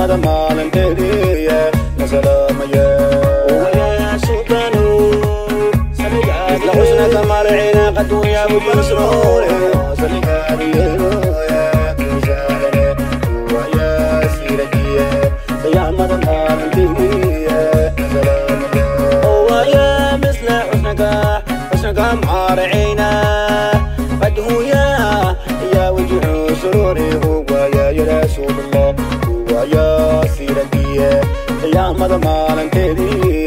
مدى يا تهدية نسلام ويا شكانو سنقعد قد ويا بكر سروري yo si rendie, mother, da malantedi.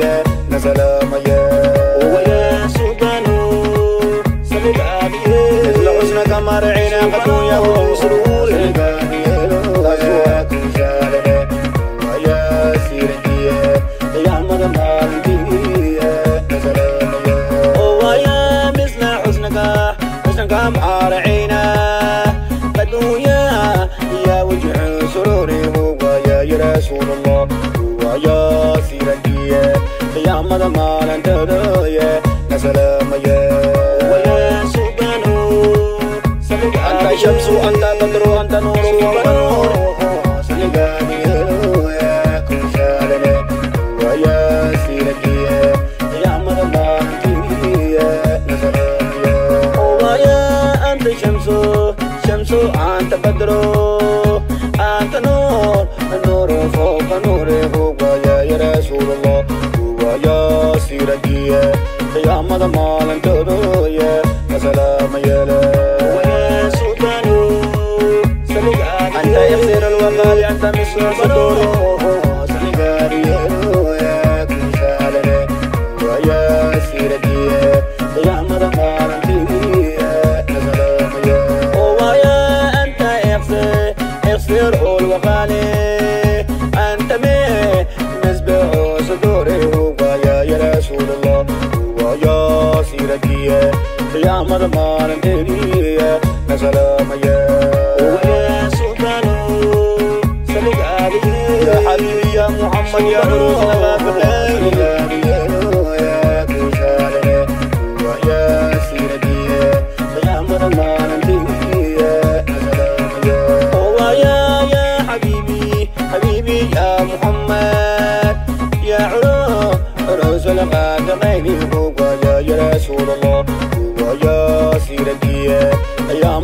Adamar Delia Nazaraya ويا سلطان. سلك علي يا حبيبي يا محمد يا روح ما في رسول الله.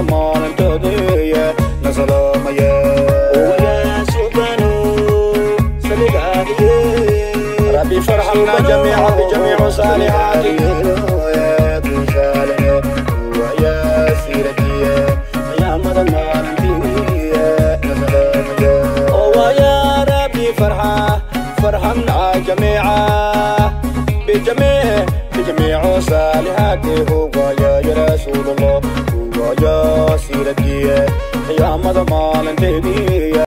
زمان تدية نزل مية ويا سلطانو سلقا ربي فرحنا جميعا بجميع صالحاتي. فرحمنا جميعا بجميع بجميع صالحاته ويا جلال يا مدمر انتبيه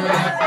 Yeah.